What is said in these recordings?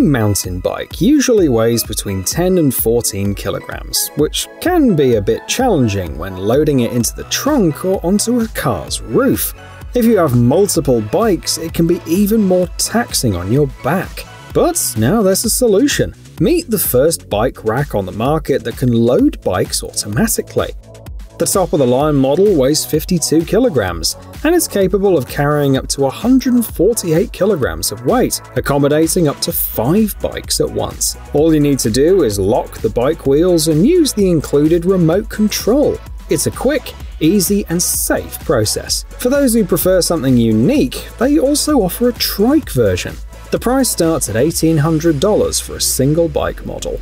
mountain bike usually weighs between 10 and 14 kilograms, which can be a bit challenging when loading it into the trunk or onto a car's roof. If you have multiple bikes, it can be even more taxing on your back. But now there's a solution. Meet the first bike rack on the market that can load bikes automatically. The top of the line model weighs 52 kilograms and is capable of carrying up to 148 kilograms of weight, accommodating up to 5 bikes at once. All you need to do is lock the bike wheels and use the included remote control. It's a quick, easy, and safe process. For those who prefer something unique, they also offer a trike version. The price starts at $1,800 for a single bike model.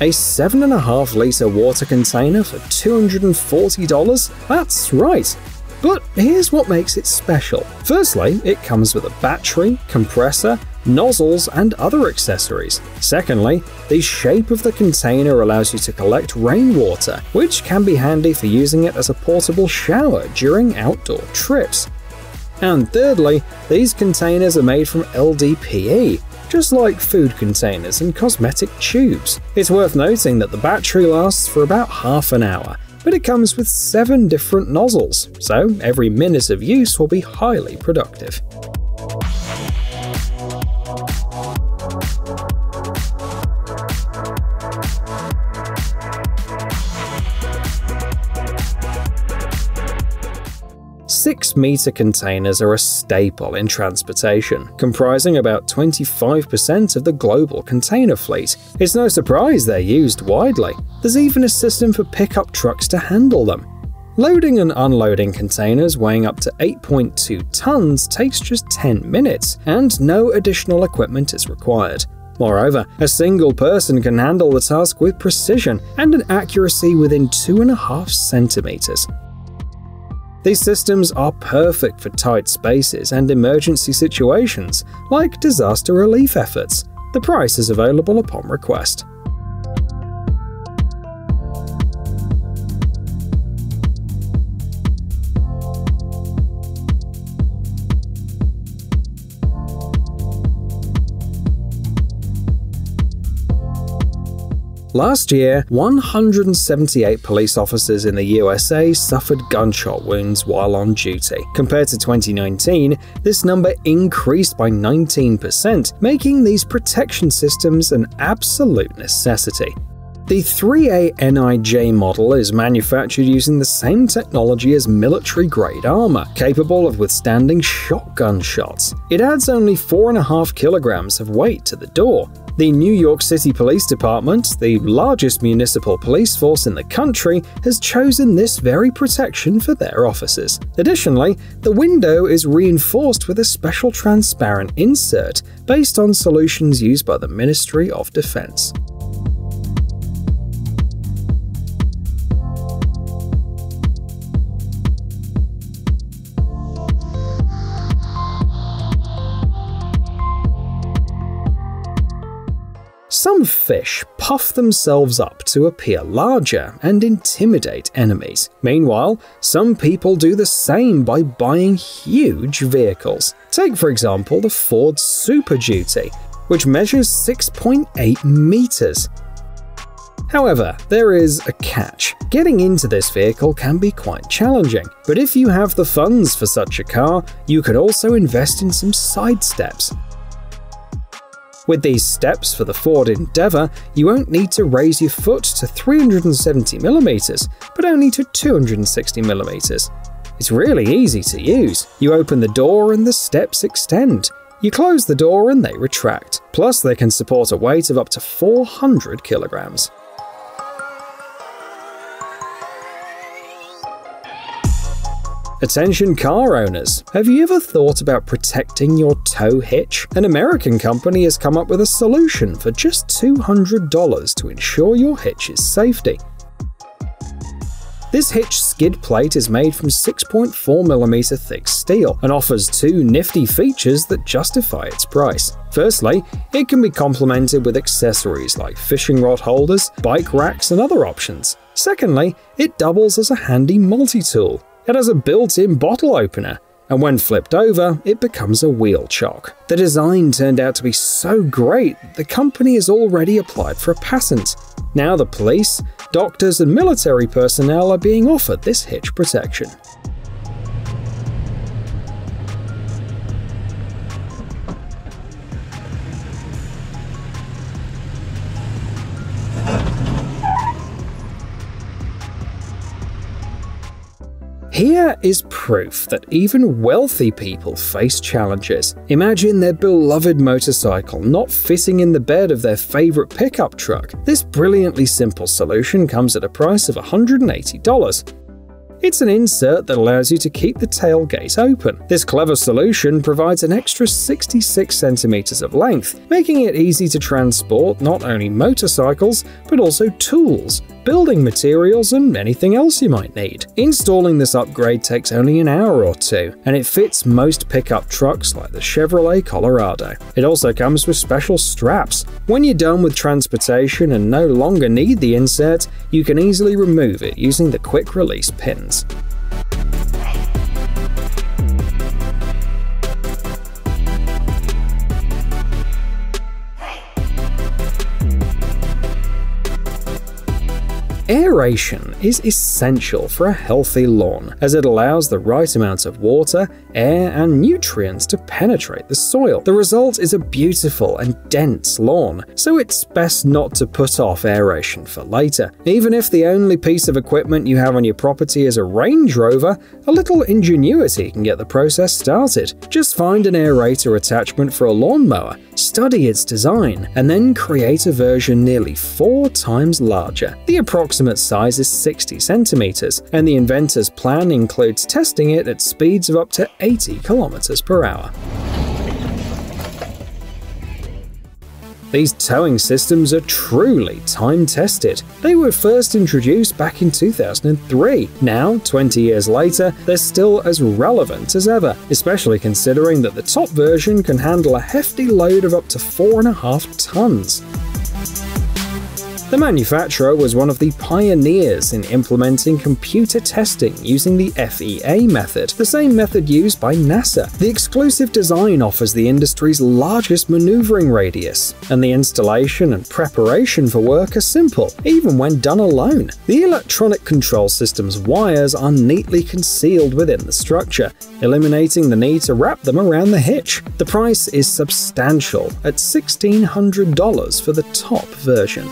A 7.5 litre water container for $240? That's right. But here's what makes it special. Firstly, it comes with a battery, compressor, nozzles, and other accessories. Secondly, the shape of the container allows you to collect rainwater, which can be handy for using it as a portable shower during outdoor trips. And thirdly, these containers are made from LDPE, just like food containers and cosmetic tubes. It's worth noting that the battery lasts for about half an hour, but it comes with 7 different nozzles, so every minute of use will be highly productive. Six meter containers are a staple in transportation, comprising about 25% of the global container fleet. It's no surprise they're used widely. There's even a system for pickup trucks to handle them. Loading and unloading containers weighing up to 8.2 tons takes just 10 minutes, and no additional equipment is required. Moreover, a single person can handle the task with precision and an accuracy within 2.5 centimeters. These systems are perfect for tight spaces and emergency situations, like disaster relief efforts. The price is available upon request. Last year, 178 police officers in the USA suffered gunshot wounds while on duty. Compared to 2019, this number increased by 19%, making these protection systems an absolute necessity. The 3A-NIJ model is manufactured using the same technology as military-grade armor, capable of withstanding shotgun shots. It adds only 4.5 kilograms of weight to the door. The New York City Police Department, the largest municipal police force in the country, has chosen this very protection for their officers. Additionally, the window is reinforced with a special transparent insert based on solutions used by the Ministry of Defense. Some fish puff themselves up to appear larger and intimidate enemies. Meanwhile, some people do the same by buying huge vehicles. Take, for example, the Ford Super Duty, which measures 6.8 meters. However, there is a catch. Getting into this vehicle can be quite challenging, but if you have the funds for such a car, you could also invest in some side steps. With these steps for the Ford Endeavour, you won't need to raise your foot to 370mm, but only to 260mm. It's really easy to use. You open the door and the steps extend. You close the door and they retract. Plus, they can support a weight of up to 400 kilograms. Attention car owners, have you ever thought about protecting your tow hitch? An American company has come up with a solution for just $200 to ensure your hitch's safety. This hitch skid plate is made from 6.4mm thick steel and offers two nifty features that justify its price. Firstly, it can be complemented with accessories like fishing rod holders, bike racks, and other options. Secondly, it doubles as a handy multi-tool. It has a built-in bottle opener, and when flipped over, it becomes a wheel chock. The design turned out to be so great, the company has already applied for a patent. Now the police, doctors, and military personnel are being offered this hitch protection. Here is proof that even wealthy people face challenges. Imagine their beloved motorcycle not fitting in the bed of their favorite pickup truck. This brilliantly simple solution comes at a price of $180. It's an insert that allows you to keep the tailgate open. This clever solution provides an extra 66 centimeters of length, making it easy to transport not only motorcycles, but also tools, building materials, and anything else you might need. Installing this upgrade takes only an hour or two, and it fits most pickup trucks like the Chevrolet Colorado. It also comes with special straps. When you're done with transportation and no longer need the insert, you can easily remove it using the quick release pins. Aeration is essential for a healthy lawn, as it allows the right amount of water, air, and nutrients to penetrate the soil. The result is a beautiful and dense lawn, so it's best not to put off aeration for later. Even if the only piece of equipment you have on your property is a Range Rover, a little ingenuity can get the process started. Just find an aerator attachment for a lawnmower, study its design, and then create a version nearly four times larger. The approximate approximate size is 60 centimeters, and the inventor's plan includes testing it at speeds of up to 80 kilometers per hour. These towing systems are truly time tested. They were first introduced back in 2003. Now, 20 years later, they're still as relevant as ever, especially considering that the top version can handle a hefty load of up to 4.5 tons. The manufacturer was one of the pioneers in implementing computer testing using the FEA method, the same method used by NASA. The exclusive design offers the industry's largest maneuvering radius, and the installation and preparation for work are simple, even when done alone. The electronic control system's wires are neatly concealed within the structure, eliminating the need to wrap them around the hitch. The price is substantial at $1,600 for the top version.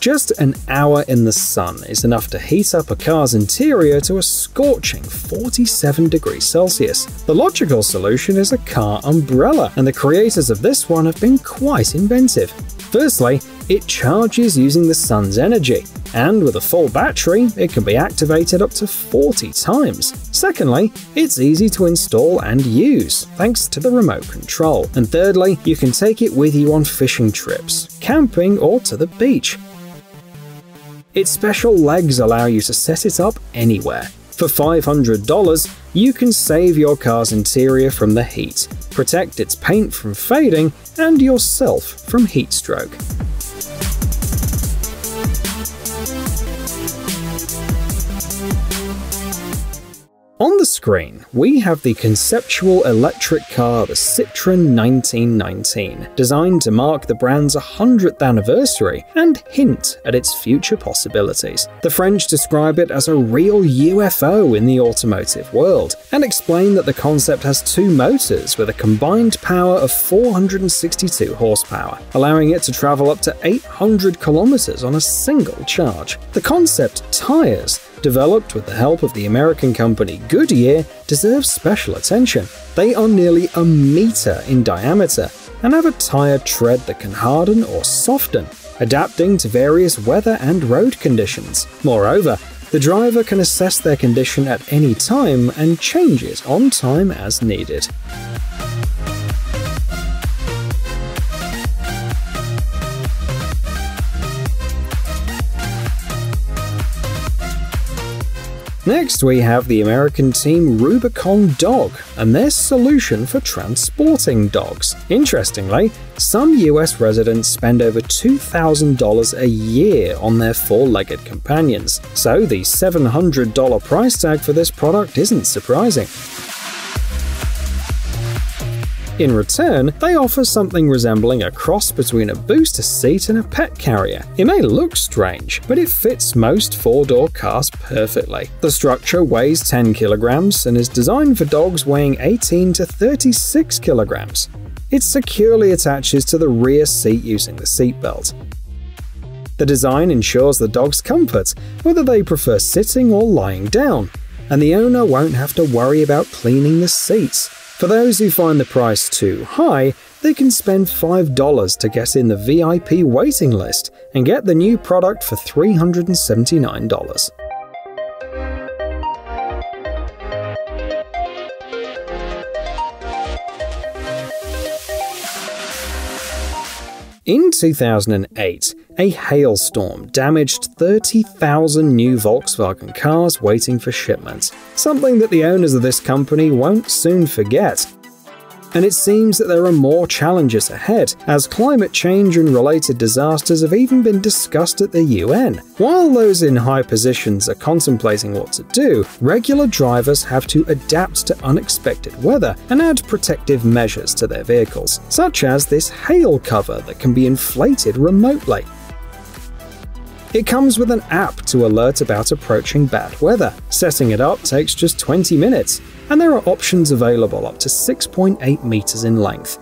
Just an hour in the sun is enough to heat up a car's interior to a scorching 47 degrees Celsius. The logical solution is a car umbrella, and the creators of this one have been quite inventive. Firstly, it charges using the sun's energy, and with a full battery, it can be activated up to 40 times. Secondly, it's easy to install and use, thanks to the remote control. And thirdly, you can take it with you on fishing trips, camping, or to the beach. Its special legs allow you to set it up anywhere. For $500, you can save your car's interior from the heat, protect its paint from fading, and yourself from heat stroke. On the screen, we have the conceptual electric car the Citroën 1919, designed to mark the brand's 100th anniversary and hint at its future possibilities. The French describe it as a real UFO in the automotive world, and explain that the concept has two motors with a combined power of 462 horsepower, allowing it to travel up to 800 kilometers on a single charge. The concept tires developed with the help of the American company Goodyear, deserves special attention. They are nearly a meter in diameter and have a tire tread that can harden or soften, adapting to various weather and road conditions. Moreover, the driver can assess their condition at any time and change it on time as needed. Next, we have the American team Rubicon Dog and their solution for transporting dogs. Interestingly, some US residents spend over $2,000 a year on their four legged companions, so the $700 price tag for this product isn't surprising. In return, they offer something resembling a cross between a booster seat and a pet carrier. It may look strange, but it fits most four door cars perfectly. The structure weighs 10 kilograms and is designed for dogs weighing 18 to 36 kilograms. It securely attaches to the rear seat using the seatbelt. The design ensures the dog's comfort, whether they prefer sitting or lying down, and the owner won't have to worry about cleaning the seats. For those who find the price too high, they can spend $5 to get in the VIP waiting list and get the new product for $379. In 2008, a hailstorm damaged 30,000 new Volkswagen cars waiting for shipment, something that the owners of this company won't soon forget and it seems that there are more challenges ahead, as climate change and related disasters have even been discussed at the UN. While those in high positions are contemplating what to do, regular drivers have to adapt to unexpected weather and add protective measures to their vehicles, such as this hail cover that can be inflated remotely. It comes with an app to alert about approaching bad weather. Setting it up takes just 20 minutes, and there are options available up to 6.8 meters in length.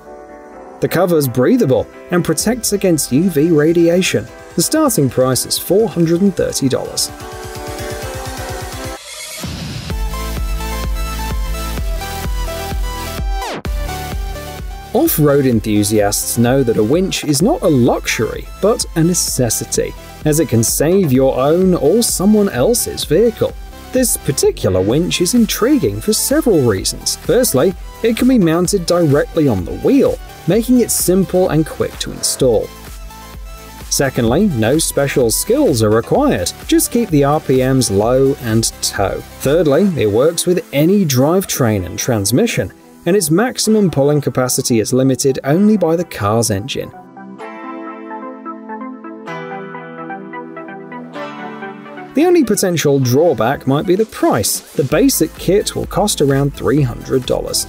The cover is breathable and protects against UV radiation. The starting price is $430. Off road enthusiasts know that a winch is not a luxury, but a necessity, as it can save your own or someone else's vehicle. This particular winch is intriguing for several reasons. Firstly, it can be mounted directly on the wheel, making it simple and quick to install. Secondly, no special skills are required, just keep the RPMs low and tow. Thirdly, it works with any drivetrain and transmission, and its maximum pulling capacity is limited only by the car's engine. The only potential drawback might be the price. The basic kit will cost around $300.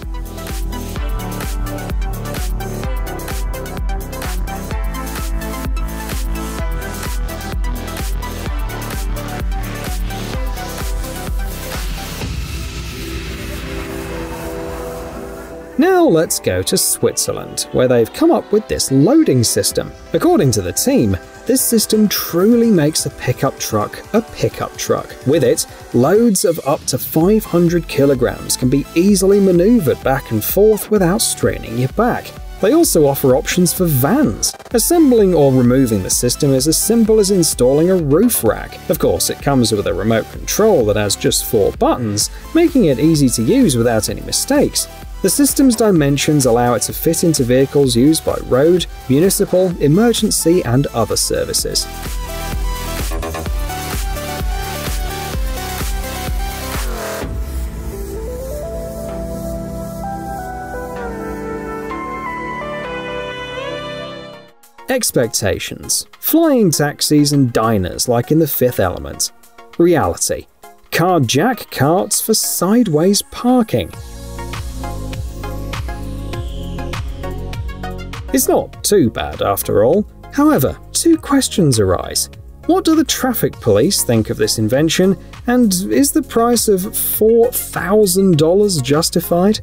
Now let's go to Switzerland, where they've come up with this loading system. According to the team, this system truly makes a pickup truck a pickup truck. With it, loads of up to 500 kilograms can be easily maneuvered back and forth without straining your back. They also offer options for vans. Assembling or removing the system is as simple as installing a roof rack. Of course, it comes with a remote control that has just four buttons, making it easy to use without any mistakes. The system's dimensions allow it to fit into vehicles used by road, municipal, emergency, and other services. Expectations Flying taxis and diners like in the fifth element. Reality Car jack carts for sideways parking. It's not too bad after all. However, two questions arise. What do the traffic police think of this invention, and is the price of $4,000 justified?